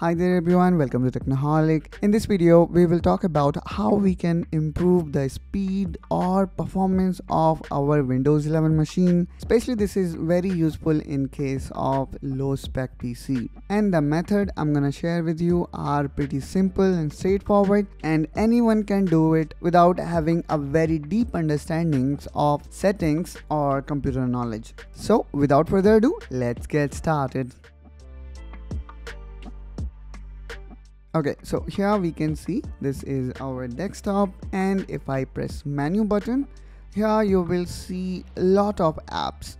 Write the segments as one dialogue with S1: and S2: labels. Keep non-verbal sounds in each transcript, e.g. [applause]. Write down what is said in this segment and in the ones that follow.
S1: Hi there everyone, welcome to Technoholic. In this video, we will talk about how we can improve the speed or performance of our Windows 11 machine. Especially this is very useful in case of low spec PC. And the method I'm gonna share with you are pretty simple and straightforward and anyone can do it without having a very deep understandings of settings or computer knowledge. So without further ado, let's get started. Okay so here we can see this is our desktop and if I press menu button here you will see a lot of apps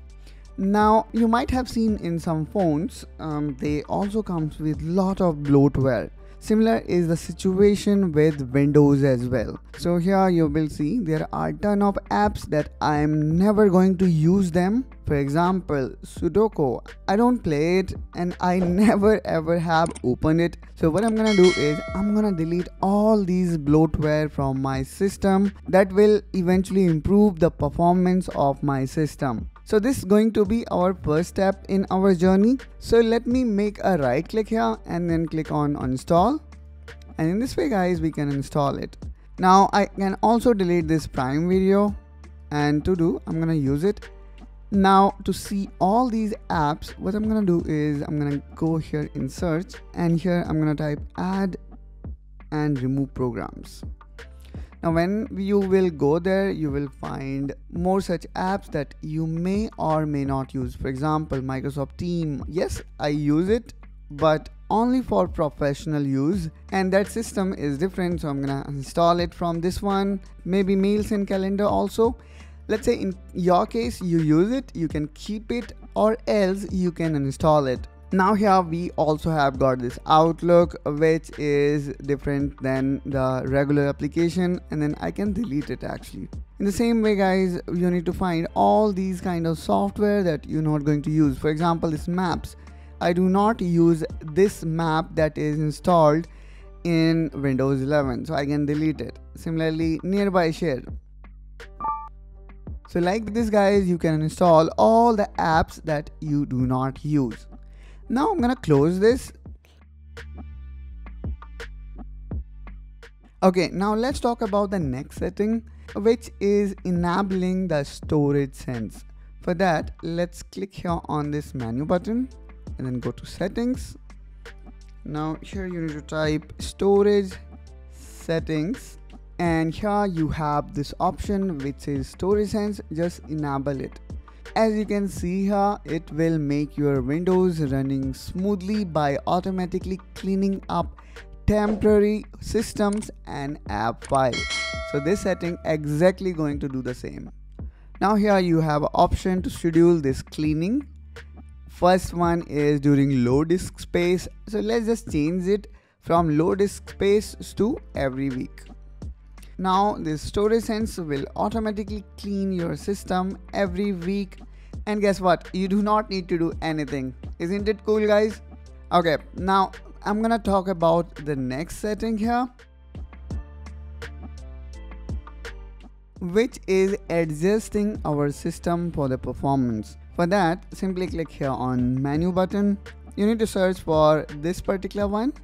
S1: now you might have seen in some phones um, they also comes with lot of bloatware Similar is the situation with Windows as well. So here you will see there are ton of apps that I am never going to use them. For example, Sudoku. I don't play it and I [laughs] never ever have opened it. So what I'm gonna do is I'm gonna delete all these bloatware from my system that will eventually improve the performance of my system. So this is going to be our first step in our journey. So let me make a right click here and then click on install. And in this way guys, we can install it. Now I can also delete this prime video and to do, I'm gonna use it. Now to see all these apps, what I'm gonna do is I'm gonna go here in search and here I'm gonna type add and remove programs. Now when you will go there, you will find more such apps that you may or may not use. For example, Microsoft Team. Yes, I use it, but only for professional use and that system is different so i'm gonna install it from this one maybe mails and calendar also let's say in your case you use it you can keep it or else you can install it. Now here we also have got this outlook which is different than the regular application and then i can delete it actually. In the same way guys you need to find all these kind of software that you're not going to use. For example this maps. I do not use this map that is installed in windows 11 so i can delete it. Similarly nearby share so like this guys you can install all the apps that you do not use now I'm gonna close this. Okay, now let's talk about the next setting, which is enabling the storage sense. For that, let's click here on this menu button and then go to settings. Now here you need to type storage settings and here you have this option which is storage sense just enable it as you can see here, it will make your Windows running smoothly by automatically cleaning up temporary systems and app files. So this setting exactly going to do the same. Now here you have option to schedule this cleaning. First one is during low disk space. So let's just change it from low disk space to every week. Now this storage sense will automatically clean your system every week. And guess what? You do not need to do anything. Isn't it cool guys? Okay now I'm gonna talk about the next setting here which is adjusting our system for the performance. For that simply click here on menu button. You need to search for this particular one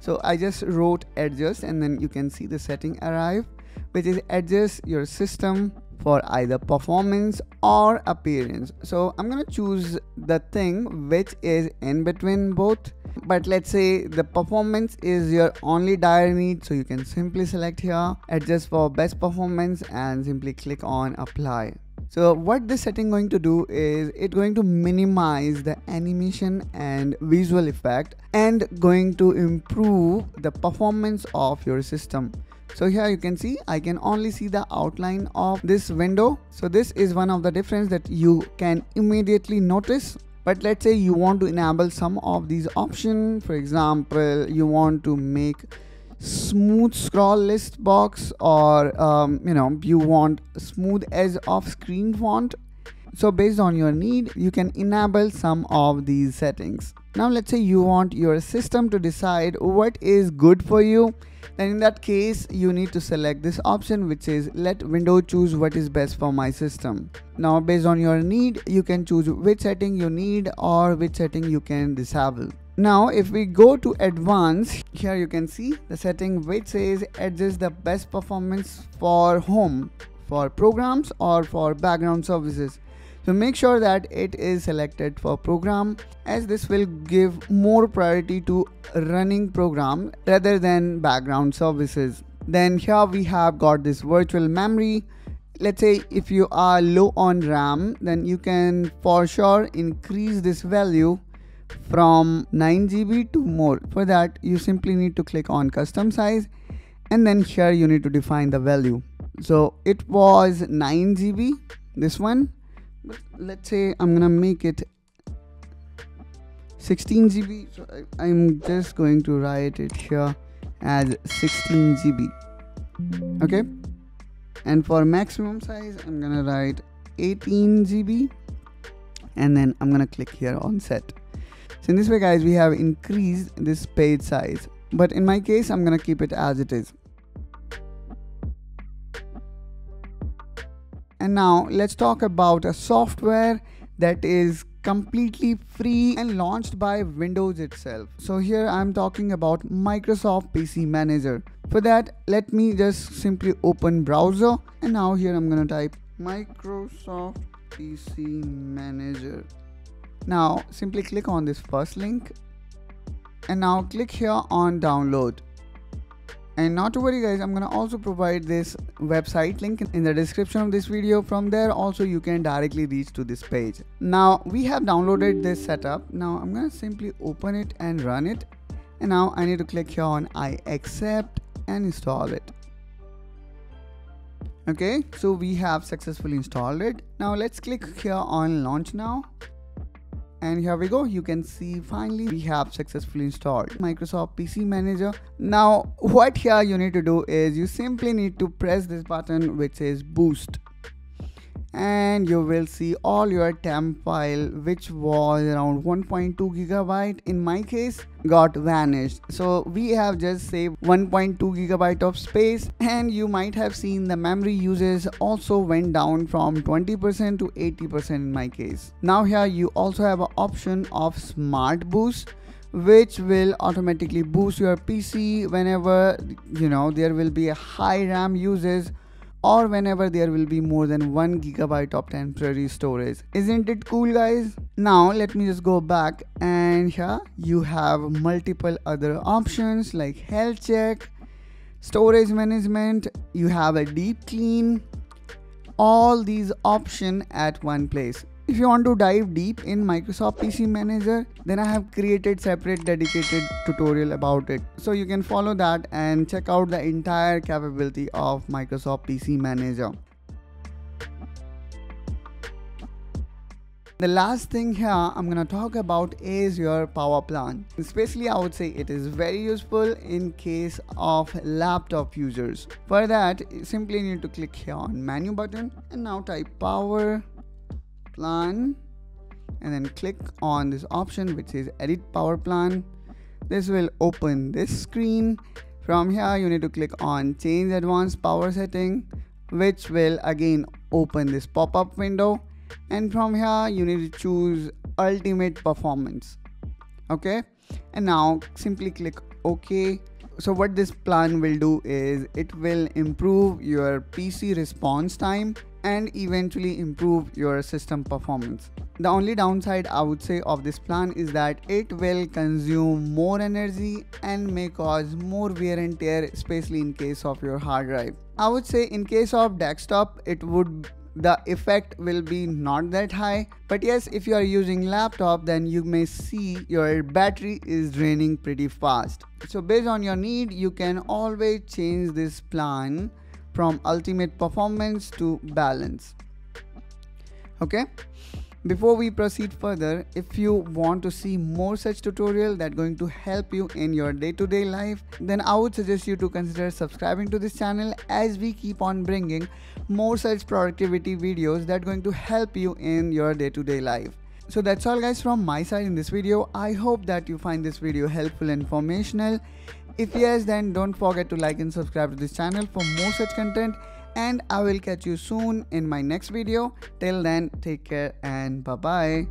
S1: so I just wrote adjust and then you can see the setting arrive which is adjust your system for either performance or appearance. So i'm gonna choose the thing which is in between both but let's say the performance is your only dire need. So you can simply select here adjust for best performance and simply click on apply so what this setting going to do is it going to minimize the animation and visual effect and going to improve the performance of your system so here you can see I can only see the outline of this window. So this is one of the difference that you can immediately notice. But let's say you want to enable some of these options. For example, you want to make smooth scroll list box or um, you know you want smooth edge of screen font. So based on your need you can enable some of these settings. Now let's say you want your system to decide what is good for you. Then in that case you need to select this option which is let window choose what is best for my system. Now based on your need you can choose which setting you need or which setting you can disable now if we go to advanced here you can see the setting which says adjust the best performance for home for programs or for background services. So make sure that it is selected for program as this will give more priority to running program rather than background services. Then here we have got this virtual memory. Let's say if you are low on ram then you can for sure increase this value from 9 GB to more. For that, you simply need to click on custom size and then here you need to define the value. So it was 9 GB, this one, but let's say I'm gonna make it 16 GB. So I, I'm just going to write it here as 16 GB. Okay. And for maximum size, I'm gonna write 18 GB and then I'm gonna click here on set. So in this way guys, we have increased this page size. But in my case, I'm gonna keep it as it is. And now let's talk about a software that is completely free and launched by Windows itself. So here I'm talking about Microsoft PC Manager. For that, let me just simply open browser and now here I'm gonna type Microsoft PC Manager. Now simply click on this first link and now click here on download. And not to worry guys, I'm gonna also provide this website link in the description of this video. From there also you can directly reach to this page. Now we have downloaded this setup. Now I'm gonna simply open it and run it. And now I need to click here on I accept and install it. Okay, so we have successfully installed it. Now let's click here on launch now and here we go. You can see finally we have successfully installed Microsoft PC Manager. Now what here you need to do is you simply need to press this button which says boost and you will see all your temp file which was around 1.2 gigabyte in my case got vanished. So we have just saved 1.2 gigabyte of space and you might have seen the memory uses also went down from 20% to 80% in my case. Now here you also have an option of smart boost which will automatically boost your pc whenever you know there will be a high ram uses or whenever there will be more than 1 gigabyte of temporary storage. Isn't it cool guys? Now let me just go back and here you have multiple other options like health check, storage management, you have a deep clean, all these options at one place. If you want to dive deep in Microsoft PC Manager, then I have created separate dedicated tutorial about it. So you can follow that and check out the entire capability of Microsoft PC Manager. The last thing here I'm gonna talk about is your power plan. Especially I would say it is very useful in case of laptop users. For that, you simply need to click here on menu button and now type power plan and then click on this option which is edit power plan. This will open this screen. From here you need to click on change advanced power setting which will again open this pop-up window. And from here you need to choose ultimate performance. Okay? And now simply click ok. So what this plan will do is it will improve your pc response time and eventually improve your system performance. The only downside I would say of this plan is that it will consume more energy and may cause more wear and tear especially in case of your hard drive. I would say in case of desktop it would the effect will be not that high but yes if you are using laptop then you may see your battery is draining pretty fast so based on your need you can always change this plan from ultimate performance to balance okay before we proceed further if you want to see more such tutorial that going to help you in your day-to-day -day life then i would suggest you to consider subscribing to this channel as we keep on bringing more such productivity videos that going to help you in your day-to-day -day life so that's all guys from my side in this video. I hope that you find this video helpful and informational. If yes, then don't forget to like and subscribe to this channel for more such content and I will catch you soon in my next video. Till then, take care and bye-bye.